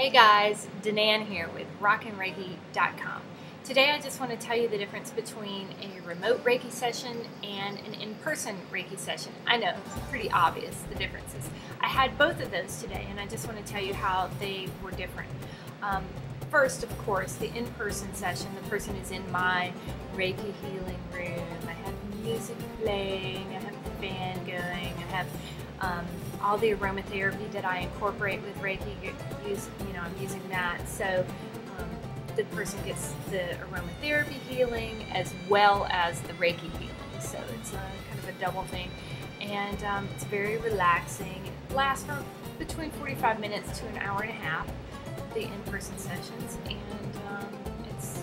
Hey guys, Danan here with RockNReiki.com. Today I just want to tell you the difference between a remote Reiki session and an in-person Reiki session. I know, it's pretty obvious the differences. I had both of those today and I just want to tell you how they were different. Um, first, of course, the in-person session, the person is in my Reiki healing room. I have music playing, I have the fan going, I have um, all the aromatherapy that I incorporate with Reiki, use, you know, I'm using that. So um, the person gets the aromatherapy healing as well as the Reiki healing. So it's a, kind of a double thing. And um, it's very relaxing. It lasts for between 45 minutes to an hour and a half, the in-person sessions. And um, it's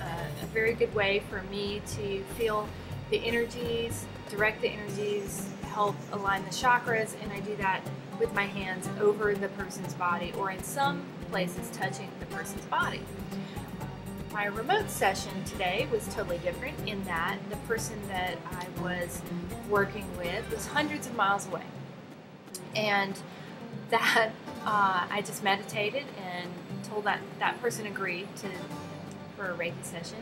a, a very good way for me to feel the energies, direct the energies, help align the chakras, and I do that with my hands over the person's body or in some places touching the person's body. My remote session today was totally different in that the person that I was working with was hundreds of miles away. And that uh, I just meditated and told that that person agreed to for a Reiki session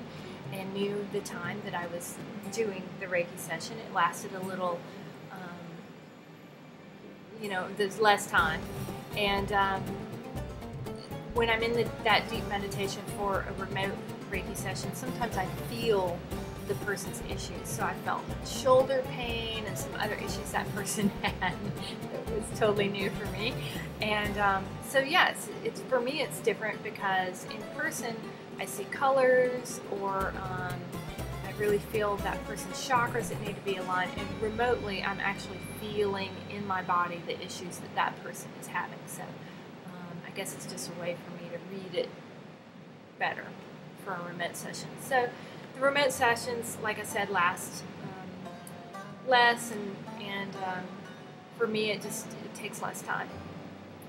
and knew the time that I was doing the Reiki session. It lasted a little you know, there's less time. And um, when I'm in the, that deep meditation for a remote Reiki session, sometimes I feel the person's issues. So I felt shoulder pain and some other issues that person had that was totally new for me. And um, so yes, it's for me it's different because in person I see colors or um, I really feel that person's chakras that need to be aligned, and remotely, I'm actually feeling in my body the issues that that person is having. So um, I guess it's just a way for me to read it better for a remote session. So the remote sessions, like I said, last um, less, and and um, for me, it just it takes less time.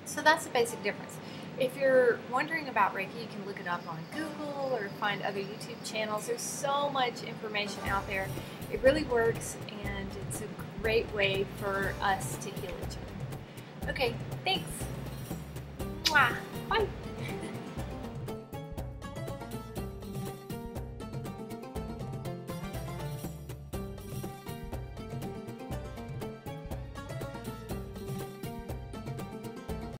So that's the basic difference. If you're wondering about Reiki, you can look it up on Google or find other YouTube channels. There's so much information out there. It really works and it's a great way for us to heal each other. Okay, thanks. Mwah. Bye.